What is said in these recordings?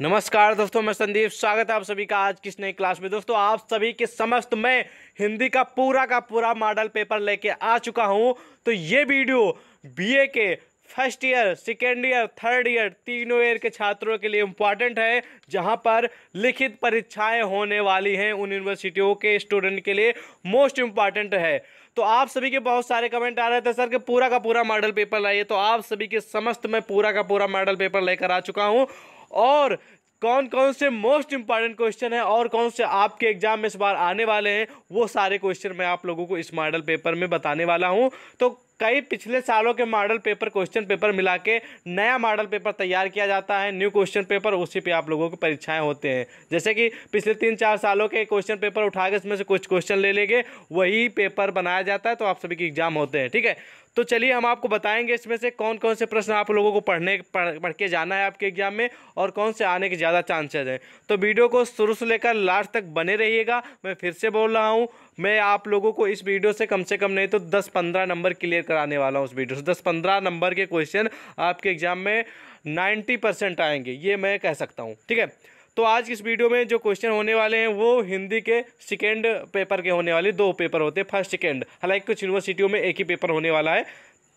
नमस्कार दोस्तों, मैं संदीप, स्वागत है आप सभी का आज किस नई क्लास में। दोस्तों, आप सभी के समस्त मैं हिंदी का पूरा का पूरा मॉडल पेपर लेके आ चुका हूँ। तो ये वीडियो बीए के first year second year third year तीनों ईयर के छात्रों के लिए इंपॉर्टेंट है, जहाँ पर लिखित परीक्षाएँ होने वाली हैं उन यूनिवर्सिटियों के स्टूडेंट के लिए मोस्ट इंपॉर्टेंट है। तो आप सभी के बहुत सारे कमेंट आ रहे थे सर, कि पूरा का पूरा मॉडल पेपर लाइए। तो आप सभी के समस्त मैं पूरा का पूरा मॉडल पेपर लेकर आ चुका हूँ। और कौन कौन से मोस्ट इंपॉर्टेंट क्वेश्चन है और कौन से आपके एग्ज़ाम में इस बार आने वाले हैं, वो सारे क्वेश्चन मैं आप लोगों को इस मॉडल पेपर में बताने वाला हूँ। तो कई पिछले सालों के मॉडल पेपर क्वेश्चन पेपर मिला के नया मॉडल पेपर तैयार किया जाता है। न्यू क्वेश्चन पेपर उसी पे आप लोगों की परीक्षाएँ होते हैं। जैसे कि पिछले तीन चार सालों के क्वेश्चन पेपर उठा के इसमें से कुछ क्वेश्चन ले लेंगे, वही पेपर बनाया जाता है तो आप सभी के एग्ज़ाम होते हैं, ठीक है? तो चलिए हम आपको बताएँगे इसमें से कौन कौन से प्रश्न आप लोगों को पढ़ने पढ़, पढ़ के जाना है आपके एग्ज़ाम में और कौन से आने के ज़्यादा चांसेज हैं। तो वीडियो को शुरू से लेकर लास्ट तक बने रहिएगा। मैं फिर से बोल रहा हूँ मैं आप लोगों को इस वीडियो से कम से कम नहीं तो दस पंद्रह नंबर क्लियर कराने वाला हूँ उस वीडियो से। दस पंद्रह नंबर के क्वेश्चन आपके एग्ज़ाम में नाइन्टी परसेंट आएँगे ये मैं कह सकता हूँ ठीक है? तो आज इस वीडियो में जो क्वेश्चन होने वाले हैं, वो हिंदी के सेकेंड पेपर के होने वाले, दो पेपर होते हैं। फ़र्स्ट सेकेंड हालाँकि कुछ यूनिवर्सिटियों में एक ही पेपर होने वाला है।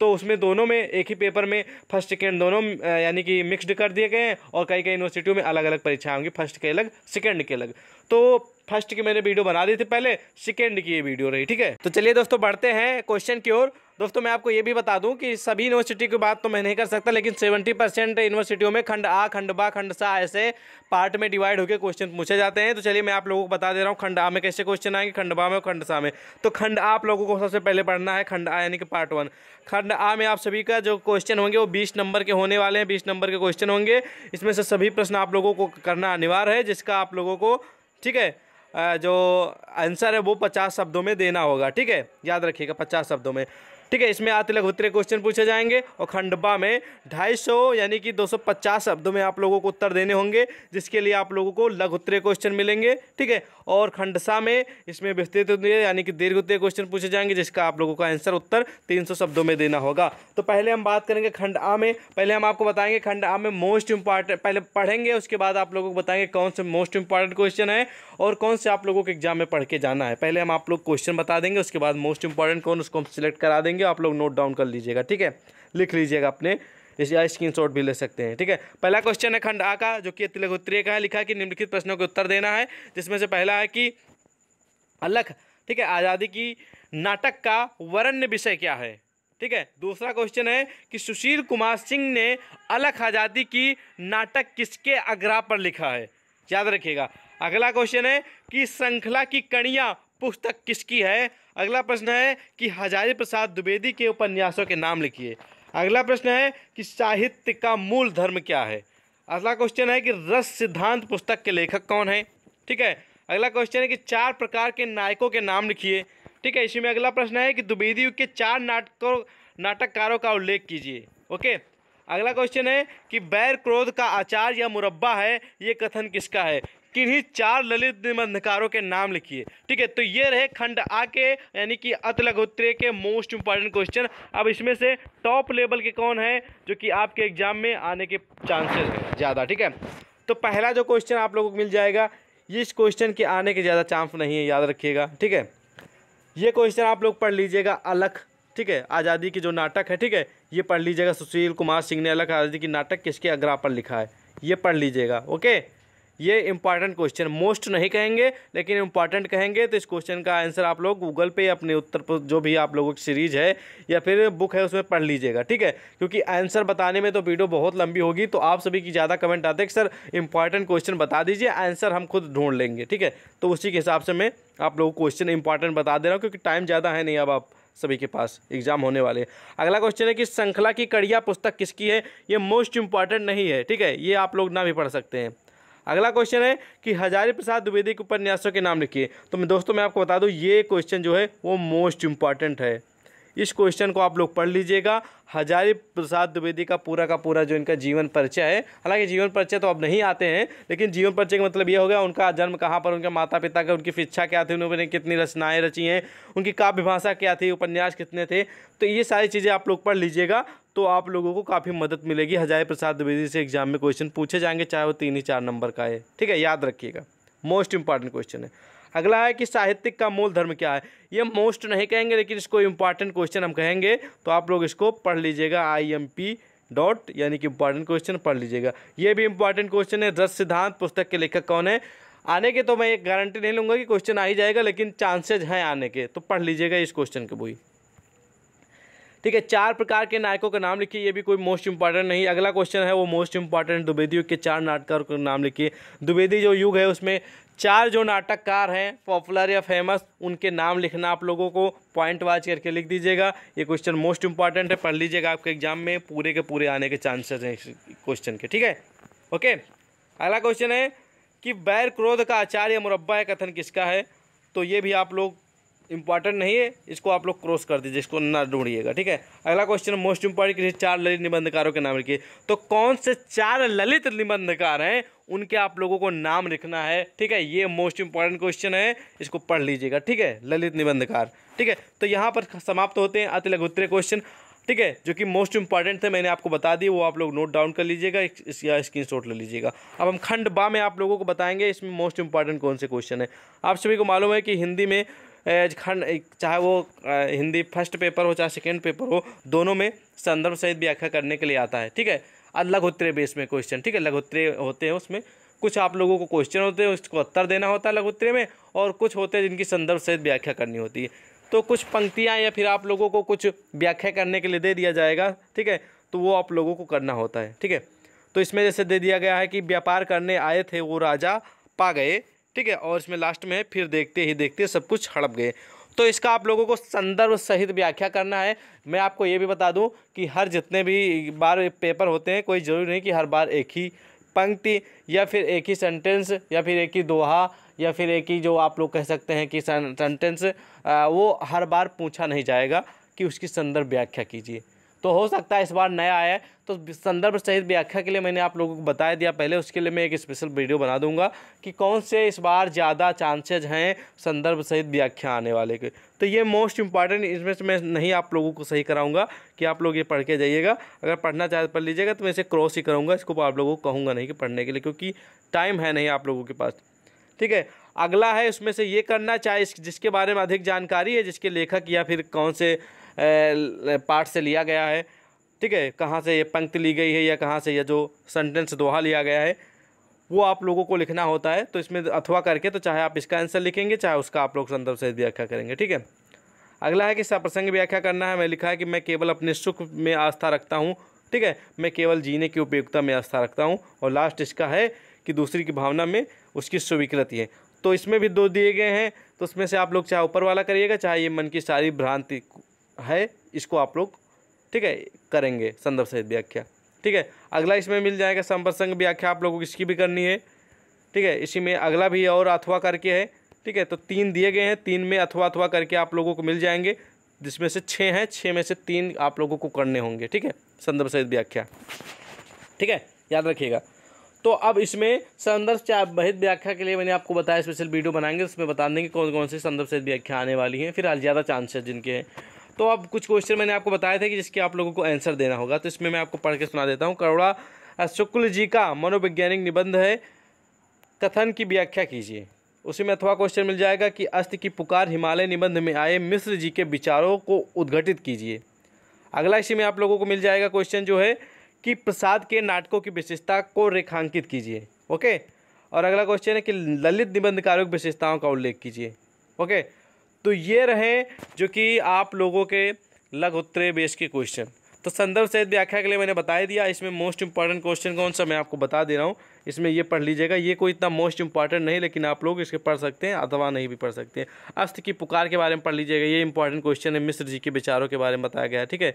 तो उसमें दोनों में, एक ही पेपर में फ़र्स्ट सेकेंड दोनों यानी कि मिक्सड कर दिए गए हैं और कई कई यूनिवर्सिटियों में अलग अलग परीक्षाएँ होंगी फ़र्स्ट के अलग सेकेंड के अलग। तो फ़र्स्ट की मैंने वीडियो बना दी थी पहले सेकेंड की ये वीडियो रही, ठीक है? तो चलिए दोस्तों, बढ़ते हैं क्वेश्चन की ओर। दोस्तों, मैं आपको ये भी बता दूँ कि सभी यूनिवर्सिटी की बात तो मैं नहीं कर सकता, लेकिन 70 परसेंट यूनिवर्सिटियों में खंड आ खंड बा खंड सा ऐसे पार्ट में डिवाइड होकर क्वेश्चन पूछे जाते हैं। तो चलिए मैं आप लोगों को बता दे रहा हूँ, खंड आ में कैसे क्वेश्चन आएँगे, खंड बा में और खंड सा में। तो खंड आप लोगों को सबसे पहले पढ़ना है, खंड आ यानी कि पार्ट वन खंड आ में आप सभी का जो क्वेश्चन होंगे, वो बीस नंबर के होने वाले हैं, बीस नंबर के क्वेश्चन होंगे। इसमें से सभी प्रश्न आप लोगों को करना अनिवार्य है, जिसका आप लोगों को, ठीक है जो आंसर है वो पचास शब्दों में देना होगा, ठीक है? याद रखिएगा पचास शब्दों में। ठीक है, इसमें आते लघुत्तरीय क्वेश्चन पूछे जाएँगे और खंडबा में ढाई सौ यानी कि 250 शब्दों में आप लोगों को उत्तर देने होंगे, जिसके लिए आप लोगों को लघुत्तरीय क्वेश्चन मिलेंगे, ठीक है? और खंडसा में इसमें विस्तृत यानी कि दीर्घ क्वेश्चन पूछे जाएँगे, जिसका आप लोगों का आंसर उत्तर 300 शब्दों में देना होगा। तो पहले हम बात करेंगे खंड आ में। पहले हम आपको बताएँगे खंड आ में मोस्ट इंपॉर्टेंट पहले पढ़ेंगे, उसके बाद आप लोगों को बताएँगे कौन से मोस्ट इंपॉर्टेंट क्वेश्चन है और कौन से आप लोगों के एग्ज़ाम में पढ़ के जाना है। पहले हम आप लोग क्वेश्चन बता देंगे, उसके बाद मोस्ट इंपॉर्टेंट कौन, उसको हम सिलेक्ट करा देंगे। आप लोग नोट डाउन कर लीजिएगा, ठीक है? लिख लीजिएगा अपने स्क्रीन शॉट भी ले सकते हैं, ठीक है? पहला क्वेश्चन है खंड आ का, जो कि तिलक उत्तरीय का है, लिखा कि निम्नलिखित प्रश्नों के उत्तर देना है, जिसमें से पहला है कि अलख, ठीक है, आज़ादी की नाटक का वरण्य विषय क्या है? ठीक है? दूसरा क्वेश्चन है कि सुशील कुमार सिंह ने अलख आज़ादी की नाटक किसके आग्रह पर लिखा है? याद रखिएगा। अगला क्वेश्चन है कि श्रृंखला की कड़ियाँ पुस्तक किसकी है? अगला प्रश्न है कि हजारी प्रसाद द्विवेदी के उपन्यासों के नाम लिखिए। अगला प्रश्न है कि साहित्य का मूल धर्म क्या है? अगला क्वेश्चन है कि रस सिद्धांत पुस्तक के लेखक कौन है? ठीक है? अगला क्वेश्चन है कि चार प्रकार के नायकों के नाम लिखिए। ठीक है? इसी में अगला प्रश्न है कि द्विवेदी युग के चार नाटकों, नाटककारों का उल्लेख कीजिए। ओके? अगला क्वेश्चन है कि बैर क्रोध का आचार या मुरब्बा है, ये कथन किसका है? किन्हीं चार ललित निबंधकारों के नाम लिखिए। ठीक है तो ये रहे खंड आ के, यानी कि अतलगोत्रे के मोस्ट इंपॉर्टेंट क्वेश्चन अब इसमें से टॉप लेवल के कौन है, जो कि आपके एग्ज़ाम में आने के चांसेस हैं? ज़्यादा, ठीक है? तो पहला जो क्वेश्चन आप लोगों को मिल जाएगा, ये इस क्वेश्चन के आने के ज़्यादा चांस नहीं है, याद रखिएगा, ठीक है? ये क्वेश्चन आप लोग पढ़ लीजिएगा अलख, ठीक है? आज़ादी की जो नाटक है, ठीक है? ये पढ़ लीजिएगा सुशील कुमार सिंह ने अलग आज़ादी की नाटक किसके आग्रह पर लिखा है? ये पढ़ लीजिएगा, ओके? ये इंपॉर्टेंट क्वेश्चन मोस्ट नहीं कहेंगे, लेकिन इंपॉर्टेंट कहेंगे तो इस क्वेश्चन का आंसर आप लोग गूगल पे अपने उत्तर पर जो भी आप लोगों की सीरीज़ है, या फिर बुक है, उसमें पढ़ लीजिएगा, ठीक है? क्योंकि आंसर बताने में तो वीडियो बहुत लंबी होगी तो आप सभी की ज़्यादा कमेंट आते हैं। कि सर इंपॉर्टेंट क्वेश्चन बता दीजिए आंसर हम खुद ढूंढ लेंगे, ठीक है? तो उसी के हिसाब से मैं आप लोगों को क्वेश्चन इंपॉर्टेंट बता दे रहा हूँ, क्योंकि टाइम ज़्यादा है नहीं अब आप सभी के पास एग्ज़ाम होने वाले अगला क्वेश्चन है कि श्रृंखला की कड़िया पुस्तक किसकी है? ये मोस्ट इंपॉर्टेंट नहीं है, ठीक है? ये आप लोग ना भी पढ़ सकते हैं। अगला क्वेश्चन है कि हजारी प्रसाद द्विवेदी के उपन्यासों के नाम लिखिए। तो मैं दोस्तों, मैं आपको बता दूँ, ये क्वेश्चन जो है, वो मोस्ट इंपॉर्टेंट है। इस क्वेश्चन को आप लोग पढ़ लीजिएगा। हजारी प्रसाद द्विवेदी का पूरा का पूरा जो इनका जीवन परिचय है, हालाँकि जीवन परिचय तो अब नहीं आते हैं, लेकिन जीवन परिचय का मतलब ये हो गया, उनका जन्म कहाँ पर, उनके माता पिता का, उनकी शिक्षा क्या थी, उन्होंने कितनी रचनाएँ रची हैं, उनकी काव्य भाषा क्या थी, उपन्यास कितने थे तो ये सारी चीज़ें आप लोग पढ़ लीजिएगा। तो आप लोगों को काफ़ी मदद मिलेगी। हजारी प्रसाद द्विवेदी से एग्ज़ाम में क्वेश्चन पूछे जाएँगे, चाहे वो तीन ही चार नंबर का है। ठीक है, याद रखिएगा। मोस्ट इंपॉर्टेंट क्वेश्चन है। अगला है कि साहित्यिक का मूल धर्म क्या है? ये मोस्ट नहीं कहेंगे, लेकिन इसको इंपॉर्टेंट क्वेश्चन हम कहेंगे तो आप लोग इसको पढ़ लीजिएगा। आई एम पी डॉट यानी कि इंपॉर्टेंट क्वेश्चन पढ़ लीजिएगा। ये भी इंपॉर्टेंट क्वेश्चन है। रस सिद्धांत पुस्तक के लेखक कौन है? आने के तो मैं एक गारंटी नहीं लूँगा कि क्वेश्चन आ ही जाएगा, लेकिन चांसेज हैं आने के। तो पढ़ लीजिएगा इस क्वेश्चन के वही ठीक है, चार प्रकार के नायकों का नाम लिखिए, ये भी कोई मोस्ट इंपॉर्टेंट नहीं। अगला क्वेश्चन है, वो मोस्ट इंपॉर्टेंट द्विवेदी युग के चार नाटकों का नाम लिखिए। द्विवेदी जो युग है, उसमें चार जो नाटककार हैं पॉपुलर या फ़ेमस उनके नाम लिखना आप लोगों को पॉइंट वाच करके लिख दीजिएगा। ये क्वेश्चन मोस्ट इंपॉर्टेंट है, पढ़ लीजिएगा आपके एग्ज़ाम में, पूरे के पूरे आने के चांसेस हैं क्वेश्चन के, ठीक है? ओके अगला क्वेश्चन है कि बैर क्रोध का आचार्य मुरब्बा कथन किसका है? तो ये भी आप लोग इंपॉर्टेंट नहीं है, इसको आप लोग क्रॉस कर दीजिए, इसको ना ढूंढिएगा, ठीक है? अगला क्वेश्चन मोस्ट इंपॉर्टेंट किसी चार ललित निबंधकारों के नाम लिखिए। तो कौन से चार ललित निबंधकार हैं, उनके आप लोगों को नाम लिखना है, ठीक है? ये मोस्ट इंपॉर्टेंट क्वेश्चन है, इसको पढ़ लीजिएगा, ठीक है? ललित निबंधकार, ठीक है? तो यहाँ पर समाप्त होते हैं, अति लघुत्तरीय क्वेश्चन ठीक है? जो कि मोस्ट इंपॉर्टेंट थे, मैंने आपको बता दी वो आप लोग नोट डाउन कर लीजिएगा या स्क्रीन शॉट ले लीजिएगा। अब हम खंड बा में आप लोगों को बताएँगे, इसमें मोस्ट इंपॉर्टेंट कौन से क्वेश्चन है। आप सभी को मालूम है कि हिंदी में खंड चाहे वो हिंदी फ़र्स्ट पेपर हो, चाहे सेकेंड पेपर हो, दोनों में संदर्भ सहित व्याख्या करने के लिए आता है, ठीक है? लघुत्तरीय बेस में क्वेश्चन ठीक है? लघुत्तरीय होते हैं उसमें। कुछ आप लोगों को क्वेश्चन होते हैं, उसको उत्तर देना होता है लघुत्तरीय में, और कुछ होते हैं जिनकी संदर्भ सहित व्याख्या करनी होती है। तो कुछ पंक्तियाँ या फिर आप लोगों को कुछ व्याख्या करने के लिए दे दिया जाएगा, ठीक है? तो वो आप लोगों को करना होता है, ठीक है? तो इसमें जैसे दे दिया गया है कि व्यापार करने आए थे वो राजा, पा गए। ठीक है, और इसमें लास्ट में फिर देखते ही देखते सब कुछ हड़प गए। तो इसका आप लोगों को संदर्भ सहित व्याख्या करना है। मैं आपको ये भी बता दूँ कि हर जितने भी बार पेपर होते हैं, कोई ज़रूरी नहीं कि हर बार एक ही पंक्ति या फिर एक ही सेंटेंस या फिर एक ही दोहा या फिर एक ही जो आप लोग कह सकते हैं कि सेंटेंस वो हर बार पूछा नहीं जाएगा कि उसकी संदर्भ व्याख्या कीजिए। तो हो सकता है इस बार नया आया है। तो संदर्भ सहित व्याख्या के लिए मैंने आप लोगों को बता दिया पहले, उसके लिए मैं एक स्पेशल वीडियो बना दूँगा कि कौन से इस बार ज़्यादा चांसेज हैं संदर्भ सहित व्याख्या आने वाले के। तो ये मोस्ट इंपॉर्टेंट इसमें से मैं नहीं आप लोगों को सही कराऊँगा कि आप लोग ये पढ़ के जाइएगा। अगर पढ़ना चाहे पढ़ लीजिएगा तो मैं इसे क्रॉस ही करूँगा, इसको आप लोगों को कहूँगा नहीं कि पढ़ने के लिए, क्योंकि टाइम है नहीं आप लोगों के पास। ठीक है, अगला है उसमें से ये करना चाहे, जिसके बारे में अधिक जानकारी है, जिसके लेखक या फिर कौन से पार्ट से लिया गया है। ठीक है, कहाँ से ये पंक्ति ली गई है या कहाँ से यह जो सेंटेंस दोहा लिया गया है, वो आप लोगों को लिखना होता है। तो इसमें अथवा करके तो चाहे आप इसका आंसर लिखेंगे, चाहे उसका आप लोग संदर्भ से व्याख्या करेंगे। ठीक है? अगला है कि सप्रसंग व्याख्या करना है। मैं लिखा है कि मैं केवल अपने सुख में आस्था रखता हूँ। ठीक है? मैं केवल जीने की उपयोगिता में आस्था रखता हूँ। और लास्ट इसका है कि दूसरी की भावना में उसकी स्वीकृति है। तो इसमें भी दो दिए गए हैं। तो उसमें से आप लोग चाहे ऊपर वाला करिएगा, चाहे ये मन की सारी भ्रांति है, इसको आप लोग, ठीक है, करेंगे संदर्भ सहित व्याख्या। ठीक है, अगला इसमें मिल जाएगा संप्रसंग व्याख्या आप लोगों को इसकी भी करनी है, ठीक है, इसी में अगला भी और अथवा करके है, ठीक है तो तीन दिए गए हैं, तीन में अथवा अथवा करके आप लोगों को मिल जाएँगे, जिसमें से छः हैं छः में से तीन आप लोगों को करने होंगे, ठीक है, संदर्भ सहित व्याख्या। ठीक है, याद रखिएगा। तो अब इसमें संदर्भ से बहित व्याख्या के लिए मैंने आपको बताया स्पेशल वीडियो बनाएँगे, उसमें बता देंगे कौन कौन से संदर्भ सहित व्याख्या आने वाली हैं फिर ज़्यादा चांसेस जिनके हैं। तो अब कुछ क्वेश्चन मैंने आपको बताया था कि जिसके आप लोगों को आंसर देना होगा। तो इसमें मैं आपको पढ़ के सुना देता हूँ। करोड़ा शुक्ल जी का मनोवैज्ञानिक निबंध है। कथन की व्याख्या कीजिए। उसी में अथवा क्वेश्चन मिल जाएगा कि अस्त की पुकार हिमालय निबंध में आए मिश्र जी के विचारों को उद्घटित कीजिए। अगला इसी में आप लोगों को मिल जाएगा क्वेश्चन जो है कि प्रसाद के नाटकों की विशेषता को रेखांकित कीजिए। ओके और अगला क्वेश्चन है कि ललित निबंधकारों की विशेषताओं का उल्लेख कीजिए। ओके तो ये रहे जो कि आप लोगों के लग उत्तरे बेस के क्वेश्चन तो संदर्भ सहित व्याख्या के लिए मैंने बता दिया, इसमें मोस्ट इंपॉर्टेंट क्वेश्चन कौन सा मैं आपको बता दे रहा हूँ। इसमें ये पढ़ लीजिएगा, ये कोई इतना मोस्ट इंपॉर्टेंट नहीं, लेकिन आप लोग इसके पढ़ सकते हैं, अथवा नहीं भी पढ़ सकते हैं। अस्त की पुकार के बारे में पढ़ लीजिएगा, ये इंपॉर्टेंट क्वेश्चन है मिश्र जी के विचारों के बारे में बताया गया, ठीक है?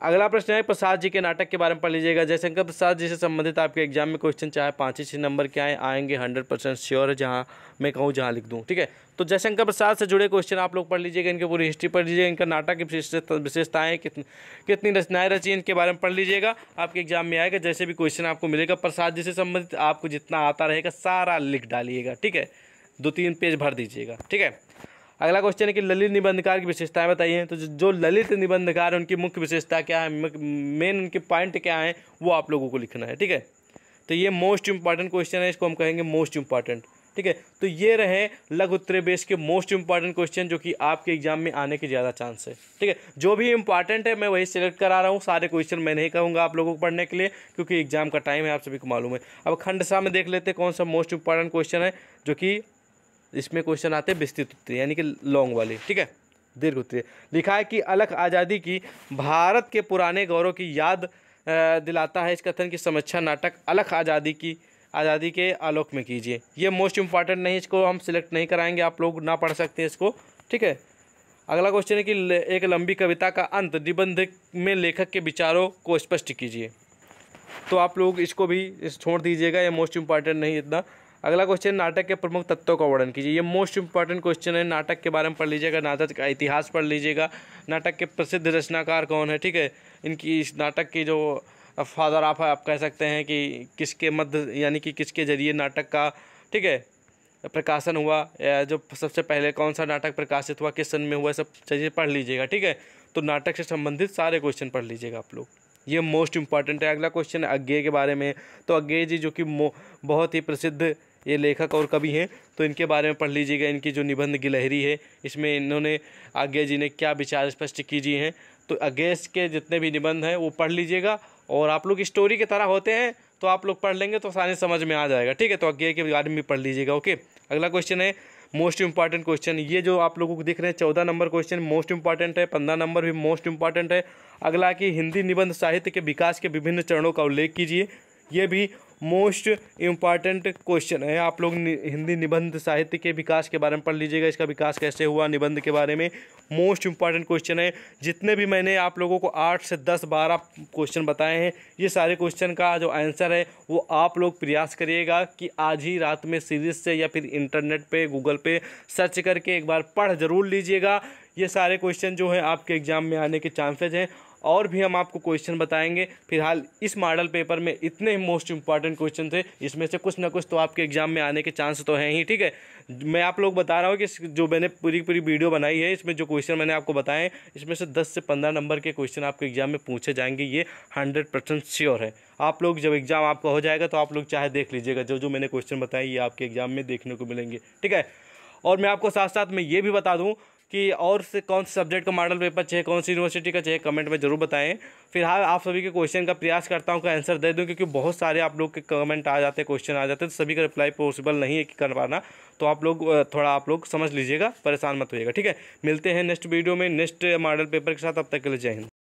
अगला प्रश्न है, प्रसाद जी के नाटक के बारे में पढ़ लीजिएगा। जयशंकर प्रसाद जी से संबंधित आपके एग्ज़ाम में क्वेश्चन चाहे पाँच ही छः नंबर के आए, आएँगे हंड्रेड परसेंट श्योर है, जहाँ मैं कहूँ, जहाँ लिख दूँ, ठीक है? तो जयशंकर प्रसाद से जुड़े क्वेश्चन आप लोग पढ़ लीजिएगा, इनकी पूरी हिस्ट्री पढ़ लीजिएगा, इनका नाटक की विशेषताएँ कितनी कितनी रचनाएँ रची इनके बारे में पढ़ लीजिएगा। आपके एग्ज़ाम में आएगा, जैसे भी क्वेश्चन आपको मिलेगा, प्रसाद जी से संबंधित आपको जितना आता रहेगा, सारा लिख डालिएगा, ठीक है? दो तीन पेज भर दीजिएगा, ठीक है? अगला क्वेश्चन है कि ललित निबंधकार की विशेषताएँ बताइए। तो जो ललित निबंधकार उनकी मुख्य विशेषता क्या है? मेन उनके पॉइंट क्या है, वो आप लोगों को लिखना है, ठीक है? तो ये मोस्ट इंपॉर्टेंट क्वेश्चन है, इसको हम कहेंगे मोस्ट इंपॉर्टेंट ठीक है? तो ये रहे लघु उत्तरे बेस के मोस्ट इंपॉर्टेंट क्वेश्चन जो कि आपके एग्ज़ाम में आने के ज़्यादा चांस है, ठीक है? जो भी इंपॉर्टेंट है, मैं वही सिलेक्ट करा रहा हूँ। सारे क्वेश्चन मैं नहीं कहूँगा आप लोगों को पढ़ने के लिए, क्योंकि एग्ज़ाम का टाइम है, आप सभी को मालूम है। अब खंडसा में देख लेते कौन सा मोस्ट इंपॉर्टेंट क्वेश्चन है, जो कि इसमें क्वेश्चन आते हैं, विस्तृत उत्तरी, यानी कि लॉन्ग वाली, ठीक है? दीर्घ उत्तरी। लिखा है कि अलग आज़ादी की भारत के पुराने गौरव की याद दिलाता है इस कथन की समीक्षा नाटक अलग आज़ादी की, आज़ादी के आलोक में कीजिए। ये मोस्ट इंपॉर्टेंट नहीं, इसको हम सिलेक्ट नहीं कराएँगे, आप लोग ना पढ़ सकते हैं इसको, ठीक है? अगला क्वेश्चन है कि एक लंबी कविता का अंत, निबंध में लेखक के विचारों को स्पष्ट कीजिए। तो आप लोग इसको भी छोड़ दीजिएगा, ये मोस्ट इंपॉर्टेंट नहीं इतना। अगला क्वेश्चन नाटक के प्रमुख तत्वों का वर्णन कीजिए। ये मोस्ट इंपॉर्टेंट क्वेश्चन है। नाटक के बारे में पढ़ लीजिएगा, नाटक का इतिहास पढ़ लीजिएगा। नाटक के प्रसिद्ध रचनाकार कौन है? ठीक है? इनकी इस नाटक की जो फादर आप आप कह सकते हैं कि किसके मध्य, यानी कि किसके ज़रिए नाटक का, ठीक है, प्रकाशन हुआ? या जो सबसे पहले कौन सा नाटक प्रकाशित हुआ? किस सन में हुआ? सब चीज़ें पढ़ लीजिएगा, ठीक है? तो नाटक से संबंधित सारे क्वेश्चन पढ़ लीजिएगा आप लोग। ये मोस्ट इंपॉर्टेंट है। अगला क्वेश्चन है अज्ञे के बारे में। तो अज्ञे जी, जो कि बहुत ही प्रसिद्ध ये लेखक और कवि हैं तो इनके बारे में पढ़ लीजिएगा, इनकी जो निबंध गिलहरी है, इसमें इन्होंने आज्ञा जी ने क्या विचार स्पष्ट कीजिए हैं तो अगेस के जितने भी निबंध हैं, वो पढ़ लीजिएगा, और आप लोग स्टोरी की तरह होते हैं तो आप लोग पढ़ लेंगे तो सारे समझ में आ जाएगा, ठीक है तो अज्ञे के बारे में भी पढ़ लीजिएगा, ओके। अगला क्वेश्चन है मोस्ट इंपॉर्टेंट क्वेश्चन ये जो आप लोगों को दिख रहे हैं, चौदह नंबर क्वेश्चन मोस्ट इंपॉर्टेंट है, पंद्रह नंबर भी मोस्ट इंपॉर्टेंट है। अगला कि हिंदी निबंध साहित्य के विकास के विभिन्न चरणों का उल्लेख कीजिए ये भी मोस्ट इंपॉर्टेंट क्वेश्चन है। आप लोग हिंदी निबंध साहित्य के विकास के बारे में पढ़ लीजिएगा। इसका विकास कैसे हुआ निबंध के बारे में? मोस्ट इंपॉर्टेंट क्वेश्चन है। जितने भी मैंने आप लोगों को आठ से दस, बारह क्वेश्चन बताए हैं, ये सारे क्वेश्चन का जो आंसर है, वो आप लोग प्रयास करिएगा कि आज ही रात में सीरीज़ से या फिर इंटरनेट पे, गूगल पे सर्च करके एक बार पढ़ ज़रूर लीजिएगा। ये सारे क्वेश्चन जो है, आपके एग्ज़ाम में आने के चांसेज हैं। और भी हम आपको क्वेश्चन बताएँगे। फ़िलहाल इस मॉडल पेपर में इतने ही मोस्ट इंपॉर्टेंट क्वेश्चन थे, इसमें से कुछ ना कुछ तो आपके एग्ज़ाम में आने के चांस तो हैं ही, ठीक है? मैं आप लोग बता रहा हूँ कि जो मैंने पूरी पूरी वीडियो बनाई है, इसमें जो क्वेश्चन मैंने आपको बताए इसमें से दस से पंद्रह नंबर के क्वेश्चन आपके एग्ज़ाम में पूछे जाएँगे, ये हंड्रेड परसेंट श्योर है। आप लोग जब एग्ज़ाम आपका हो जाएगा तो आप लोग चाहे देख लीजिएगा, जो जो मैंने क्वेश्चन बताए, ये आपके एग्ज़ाम में देखने को मिलेंगे, ठीक है? और मैं आपको साथ साथ में ये भी बता दूँ कि और से कौन से सब्जेक्ट का मॉडल पेपर चाहिए, कौन सी यूनिवर्सिटी का चाहिए कमेंट में ज़रूर बताएँ। फ़िलहाल आप सभी के क्वेश्चन का प्रयास करता हूँ कि आंसर दे दूँ, क्योंकि बहुत सारे आप लोग के कमेंट आ जाते हैं क्वेश्चन आ जाते हैं तो सभी का रिप्लाई पॉसिबल नहीं है कि कर पाना। तो आप लोग थोड़ा आप लोग समझ लीजिएगा, परेशान मत होइएगा, ठीक है? मिलते हैं नेक्स्ट वीडियो में नेक्स्ट मॉडल पेपर के साथ अब तक के लिए जय हिंद।